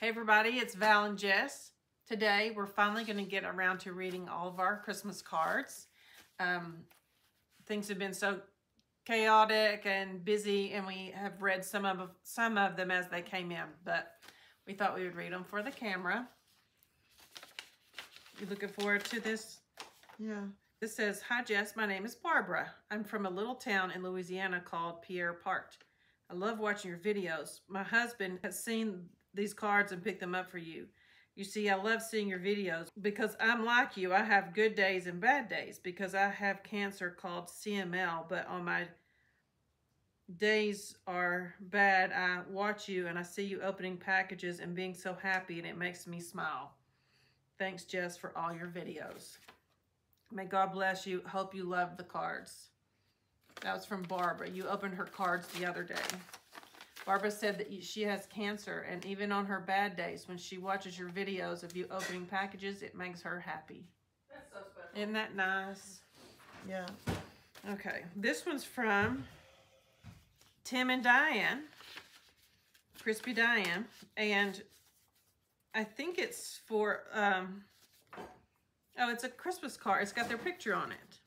Hey everybody, it's Val and Jess. Today we're finally going to get around to reading all of our Christmas cards. Um, things have been so chaotic and busy and we have read some of some of them as they came in, but we thought we would read them for the camera. You looking forward to this? Yeah. This says, Hi Jess, my name is Barbara. I'm from a little town in Louisiana called Pierre Part. I love watching your videos. My husband has seen these cards and pick them up for you. You see, I love seeing your videos because I'm like you. I have good days and bad days because I have cancer called CML, but on my days are bad, I watch you and I see you opening packages and being so happy and it makes me smile. Thanks, Jess, for all your videos. May God bless you. Hope you love the cards. That was from Barbara. You opened her cards the other day. Barbara said that she has cancer, and even on her bad days, when she watches your videos of you opening packages, it makes her happy. That's so special. Isn't that nice? Yeah. Okay, this one's from Tim and Diane, Crispy Diane, and I think it's for, um, oh, it's a Christmas card. It's got their picture on it.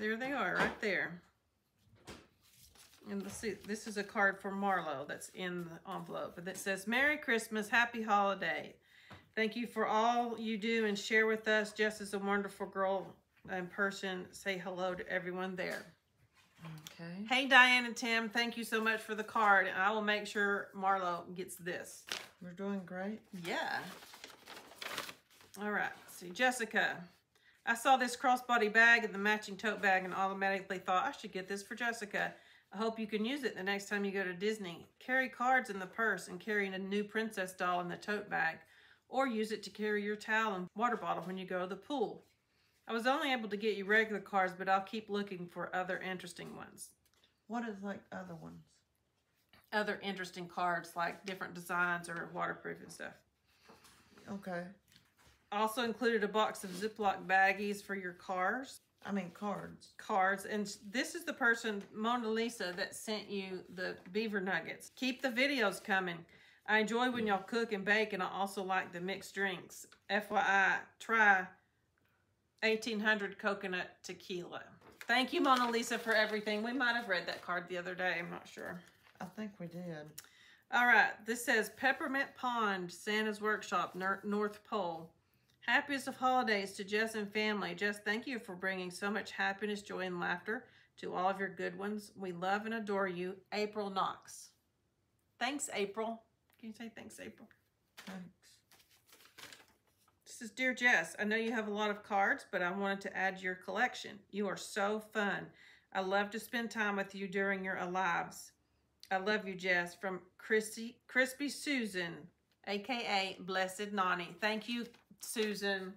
There they are, right there. And let's see, this is a card for Marlow that's in the envelope. And it says, Merry Christmas, Happy Holiday. Thank you for all you do and share with us. Jess is a wonderful girl in person. Say hello to everyone there. Okay. Hey, Diane and Tim, thank you so much for the card. And I will make sure Marlow gets this. We're doing great. Yeah. All right. Let's see, Jessica. I saw this crossbody bag and the matching tote bag and automatically thought I should get this for Jessica. I hope you can use it the next time you go to Disney. Carry cards in the purse and carry a new princess doll in the tote bag. Or use it to carry your towel and water bottle when you go to the pool. I was only able to get you regular cards, but I'll keep looking for other interesting ones. What is like other ones? Other interesting cards like different designs or waterproof and stuff. Okay. Also included a box of Ziploc baggies for your cars. I mean cards. cards and this is the person Mona Lisa that sent you the beaver nuggets. Keep the videos coming. I enjoy when y'all cook and bake and I also like the mixed drinks. FYI try 1800 coconut tequila. Thank you Mona Lisa for everything. We might have read that card the other day I'm not sure. I think we did. all right this says Peppermint Pond Santa's Workshop North Pole Happiest of holidays to Jess and family. Jess, thank you for bringing so much happiness, joy, and laughter to all of your good ones. We love and adore you. April Knox. Thanks, April. Can you say thanks, April? Thanks. This is Dear Jess. I know you have a lot of cards, but I wanted to add your collection. You are so fun. I love to spend time with you during your lives. I love you, Jess. From Chrissy, Crispy Susan, aka Blessed Nani. Thank you, Susan.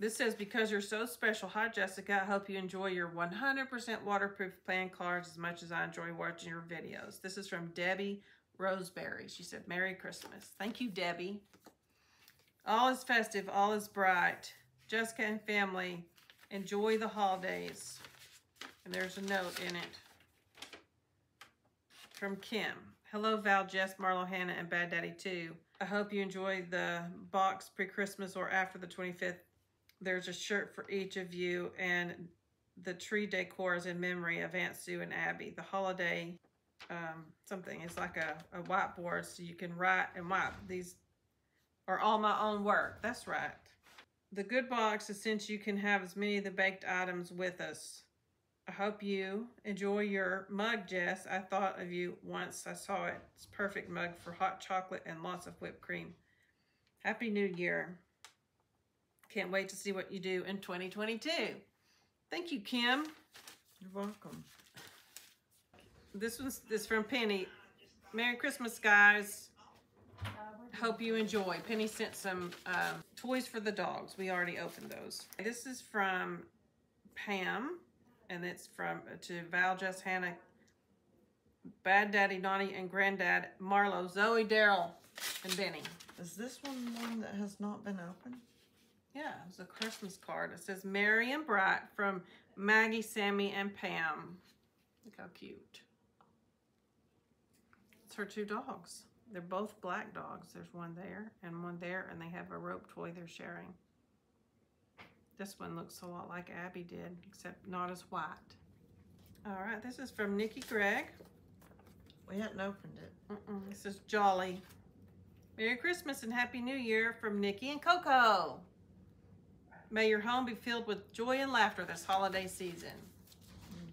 This says, because you're so special. Hi, Jessica. I hope you enjoy your 100% waterproof playing cards as much as I enjoy watching your videos. This is from Debbie Roseberry. She said, Merry Christmas. Thank you, Debbie. All is festive. All is bright. Jessica and family, enjoy the holidays. And there's a note in it from Kim. Hello, Val, Jess, Marlow, Hannah, and Bad Daddy 2. I hope you enjoy the box pre-Christmas or after the 25th. There's a shirt for each of you and the tree decor is in memory of Aunt Sue and Abby. The holiday um, something is like a, a whiteboard so you can write and wipe. These are all my own work. That's right. The good box is since you can have as many of the baked items with us. I hope you enjoy your mug, Jess. I thought of you once I saw it. It's perfect mug for hot chocolate and lots of whipped cream. Happy New Year. Can't wait to see what you do in 2022. Thank you, Kim. You're welcome. This one's this from Penny. Merry Christmas, guys. Hope you enjoy. Penny sent some um, toys for the dogs. We already opened those. This is from Pam and it's from to Val, Jess, Hannah, Bad Daddy, Donnie, and Granddad, Marlow, Zoe, Daryl, and Benny. Is this one one that has not been opened? Yeah, it's a Christmas card. It says Merry and Bright from Maggie, Sammy, and Pam. Look how cute. It's her two dogs. They're both black dogs. There's one there and one there, and they have a rope toy they're sharing. This one looks a lot like Abby did, except not as white. All right, this is from Nikki Gregg. We hadn't opened it. Mm-mm, this is Jolly. Merry Christmas and Happy New Year from Nikki and Coco. May your home be filled with joy and laughter this holiday season.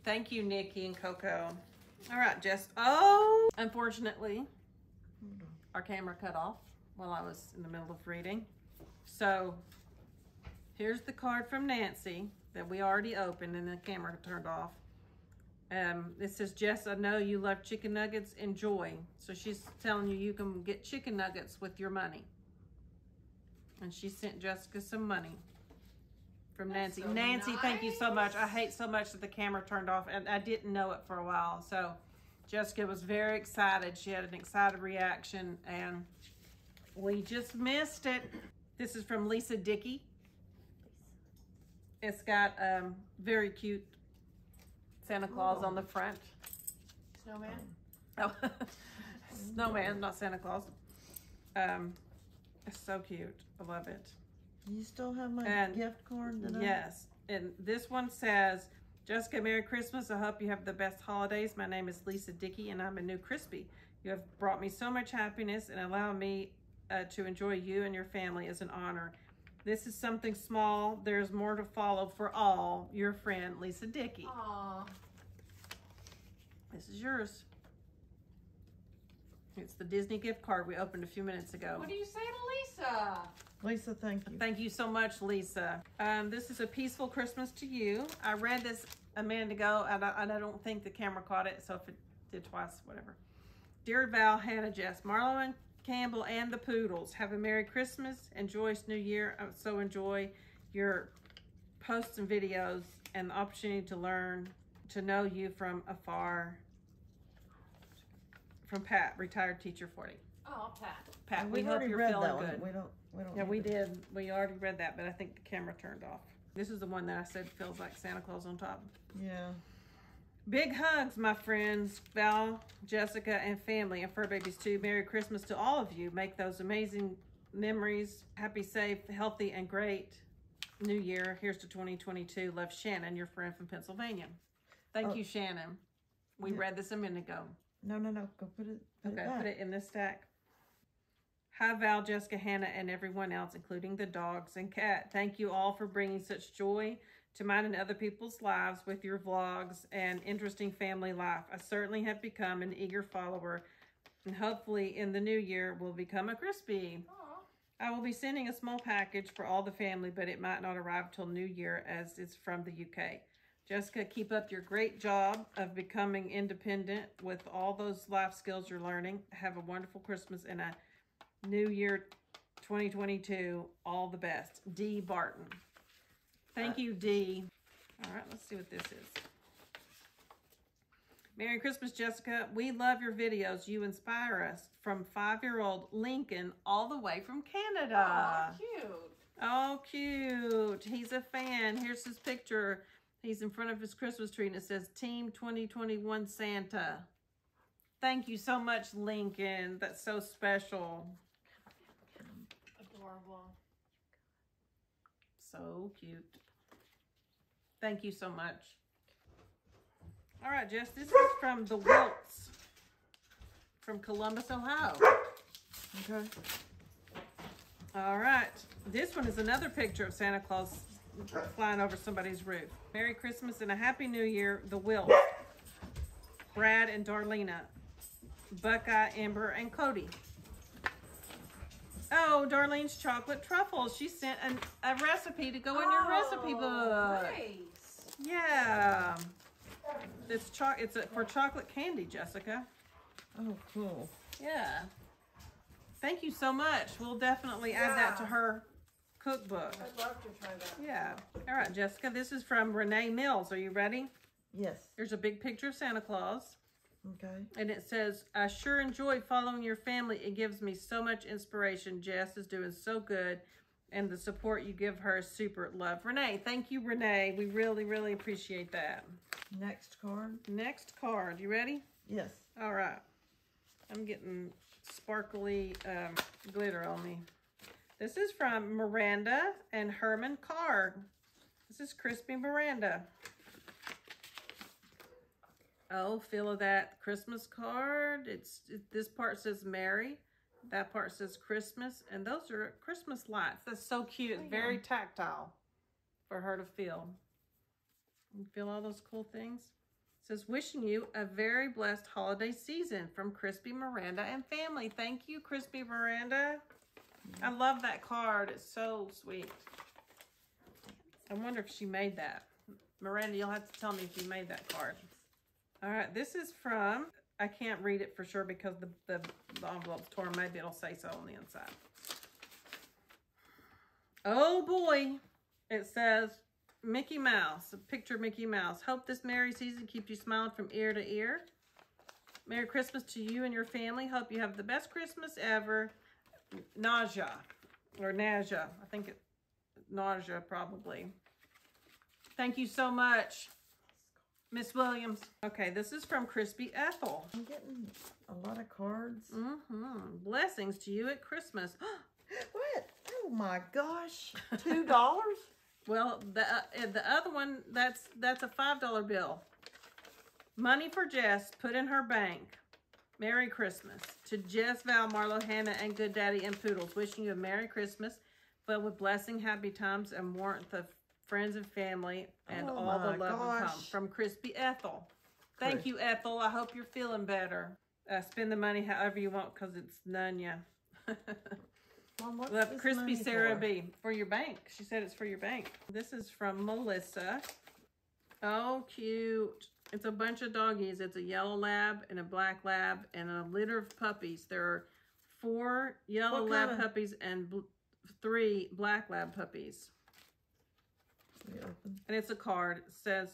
Thank you, Nikki and Coco. All right, Jess. Oh, unfortunately, our camera cut off while I was in the middle of reading. So here's the card from Nancy that we already opened and the camera turned off. Um, it says, Jess, I know you love chicken nuggets. Enjoy. So she's telling you you can get chicken nuggets with your money. And she sent Jessica some money from That's Nancy. so Nancy, thank you so much. I hate so much that the camera turned off and I didn't know it for a while. So Jessica was very excited. She had an excited reaction and we just missed it. This is from Lisa Dickey. It's got um very cute Santa Claus on the front. Snowman? Oh, snowman, not Santa Claus. Um, it's so cute. I love it. You still have my And- gift card that I? Yes, and this one says, Jessica, Merry Christmas. I hope you have the best holidays. My name is Lisa Dickey, and I'm a new Crispy. You have brought me so much happiness and allowed me uh, to enjoy you and your family as an honor. This is something small. There's more to follow for all. Your friend, Lisa Dickey. Aw. This is yours. It's the Disney gift card we opened a few minutes ago. What do you say to Lisa? Lisa, thank you. Thank you so much, Lisa. Um, this is a peaceful Christmas to you. I read this a minute ago, and I, and I don't think the camera caught it, so if it did twice, whatever. Dear Val, Hannah, Jess, Marlow, and Campbell, and the Poodles, have a Merry Christmas and joyous New Year. I so enjoy your posts and videos and the opportunity to learn, to know you from afar. From Pat, retired teacher 40. Oh, Pat. Pat, we we've hope already you're read feeling that one. good. We don't. We don't. Yeah, we to- did. We already read that, but I think the camera turned off. This is the one that I said feels like Santa Claus on top. Yeah. Big hugs, my friends, Val, Jessica, and family, and fur babies too. Merry Christmas to all of you. Make those amazing memories. Happy, safe, healthy, and great New Year. Here's to 2022. Love Shannon, your friend from Pennsylvania. Thank Oh. you, Shannon. We Yeah. read this a minute ago. No, no, no. Go put it. Put Okay, it put it in this stack. Hi, Val, Jessica, Hannah, and everyone else, including the dogs and cat. Thank you all for bringing such joy to mine and other people's lives with your vlogs and interesting family life. I certainly have become an eager follower, and hopefully in the new year will become a crispy. Aw. I will be sending a small package for all the family, but it might not arrive till New Year as it's from the UK. Jessica, keep up your great job of becoming independent with all those life skills you're learning. Have a wonderful Christmas and a New Year 2022. All the best. D. Barton. Thank you, D. All right, let's see what this is. Merry Christmas, Jessica. We love your videos. You inspire us from five-year-old Lincoln all the way from Canada. Oh, cute. Oh, cute. He's a fan. Here's his picture. He's in front of his Christmas tree and it says Team 2021 Santa. Thank you so much, Lincoln. That's so special. Adorable. So cute. Thank you so much. All right, Jess, this is from the Wilts from Columbus, Ohio. Okay. All right. This one is another picture of Santa Claus flying over somebody's roof. Merry Christmas and a Happy New Year, the Wilts. Brad and Darlena. Buckeye, Amber, and Cody. Oh, Darlene's chocolate truffles. She sent an, a recipe to go in your recipe Oh, book. Nice. Yeah. It's cho- It's a, for chocolate candy, Jessica. Oh, cool. Yeah. Thank you so much. We'll definitely add that to her cookbook. I'd love to try that. Yeah. All right, Jessica. This is from Renee Mills. Are you ready? Yes. There's a big picture of Santa Claus, Okay. and it says, "I sure enjoy following your family. It gives me so much inspiration. Jess is doing so good, and the support you give her is super. Love, Renee. Thank you, Renee. We really, really appreciate that. Next card. Next card. You ready? Yes. All right. I'm getting sparkly um, glitter on me. This is from Miranda and Herman Carr. This is Crispy Miranda. Oh, feel of that Christmas card. It's it, this part says Merry, that part says Christmas, and those are Christmas lights. That's so cute. It's oh, very tactile for her to feel. You feel all those cool things? It says wishing you a very blessed holiday season from Crispy Miranda and family. Thank you, Crispy Miranda. I love that card. It's so sweet. I wonder if she made that. Miranda, you'll have to tell me if you made that card. All right, this is from, I can't read it for sure because the, the, the envelope's torn. Maybe it'll say so on the inside. Oh boy. It says Mickey Mouse, a picture of Mickey Mouse. Hope this merry season keeps you smiling from ear to ear. Merry Christmas to you and your family. Hope you have the best Christmas ever. Naja, or Naja. I think it, Nausea probably. Thank you so much, Miss Williams. Okay, this is from Crispy Ethel. I'm getting a lot of cards. Mm-hmm. Blessings to you at Christmas. What? Oh my gosh. Two dollars? well, the uh, the other one that's that's a five dollar bill. Money for Jess put in her bank. Merry Christmas to Jess, Val, Marlow, Hannah, and Good Daddy and Poodles. Wishing you a Merry Christmas, filled with blessing, happy times, and warmth of friends and family, and Oh all the love come from Crispy Ethel. Thank Chris- you, Ethel. I hope you're feeling better. Uh, spend the money however you want because it's none ya. Mom, what's Love Crispy Sarah for? B. For your bank. She said it's for your bank. This is from Melissa. Oh, cute. It's a bunch of doggies. It's a yellow lab and a black lab and a litter of puppies. There are four yellow What lab puppies and bl- three black lab puppies. Let me open. And it's a card. It says,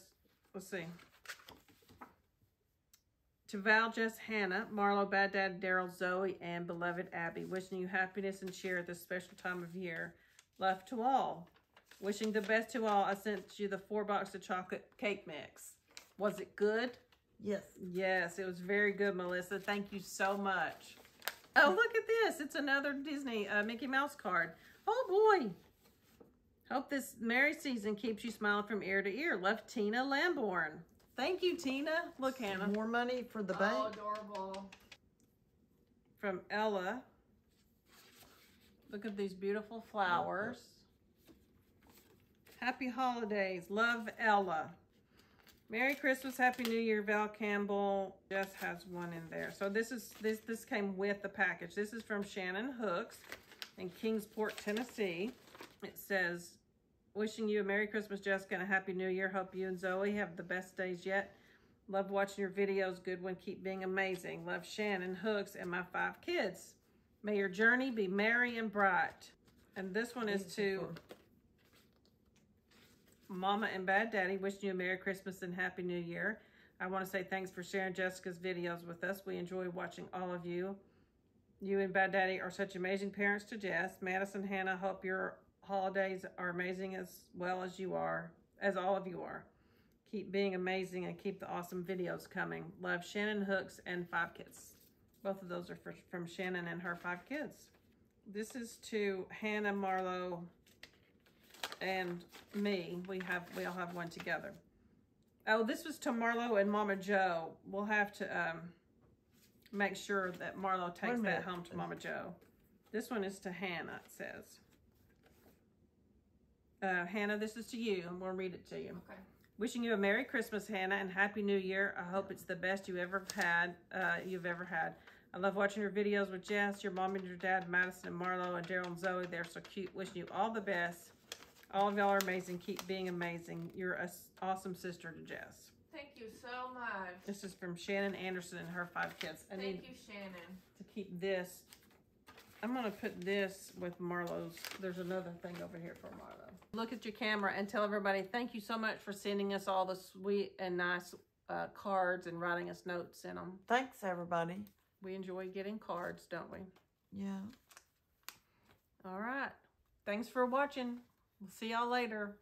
let's see. To Val, Jess, Hannah, Marlow, Bad Dad, Daryl, Zoe, and beloved Abby, wishing you happiness and cheer at this special time of year. Love to all. Wishing the best to all. I sent you the four box of chocolate cake mix. Was it good? Yes. Yes, it was very good, Melissa. Thank you so much. Oh, look at this. It's another Disney uh, Mickey Mouse card. Oh, boy. Hope this merry season keeps you smiling from ear to ear. Love, Tina Lamborn. Thank you, Tina. Look, Hannah. More money for the Oh, bank. adorable. From Ella. Look at these beautiful flowers. Happy holidays. Love, Ella. Merry Christmas, Happy New Year, Val Campbell. Jess has one in there. So this is this this came with the package. This is from Shannon Hooks in Kingsport, Tennessee. It says, wishing you a Merry Christmas, Jessica, and a Happy New Year. Hope you and Zoe have the best days yet. Love watching your videos. Good one. Keep being amazing. Love Shannon Hooks and my five kids. May your journey be merry and bright. And this one is to Mama and Bad Daddy, wishing you a Merry Christmas and Happy New Year. I want to say thanks for sharing Jessica's videos with us. We enjoy watching all of you. You and Bad Daddy are such amazing parents to Jess. Madison, Hannah, hope your holidays are amazing as well as you are, as all of you are. Keep being amazing and keep the awesome videos coming. Love Shannon Hooks and Five Kids. Both of those are for, from Shannon and her five kids. This is to Hannah Marlow and me. We have we all have one together. Oh, this was to Marlow and Mama Joe. We'll have to um, make sure that Marlow takes that home to Mama Joe. This one is to Hannah. It says. Uh, Hannah, this is to you. I'm gonna read it to you. Okay. Wishing you a Merry Christmas, Hannah, and Happy New Year. I hope it's the best you ever had. Uh, you've ever had. I love watching your videos with Jess, your mom and your dad, Madison and Marlow, and Daryl and Zoe. They're so cute. Wishing you all the best. All of y'all are amazing. Keep being amazing. You're an awesome sister to Jess. Thank you so much. This is from Shannon Anderson and her five kids. I need Thank you, Shannon. to keep this. I'm gonna put this with Marlow's. There's another thing over here for Marlow. Look at your camera and tell everybody thank you so much for sending us all the sweet and nice uh, cards and writing us notes in them. Thanks, everybody. We enjoy getting cards, don't we? Yeah. All right. Thanks for watching. We'll see y'all later.